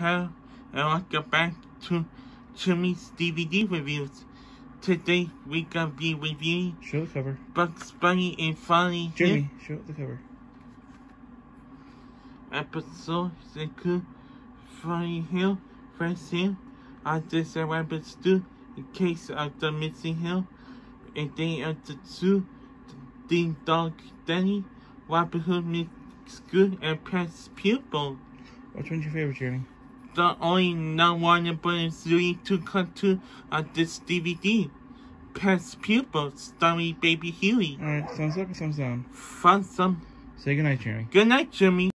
Hello, and welcome back to Jimmy's DVD reviews. Today we gonna be reviewing Show the cover. Bugs Bunny and Funny Jimmy, show the cover. episode include Funny Hill, First Hill, I just a rabbit stew, in case of the missing hill, a day of the zoo, Ding Dong Daddy, Robin Hood Makes Good, and Pest Pupil. Which one's your favorite, Jeremy? The only non-Warner Brothers three to come to on this DVD. Pest Pupil, starring Baby Huey. Alright, thumbs up or thumbs down? Fun some. Say goodnight, Jeremy. Good night, Jimmy.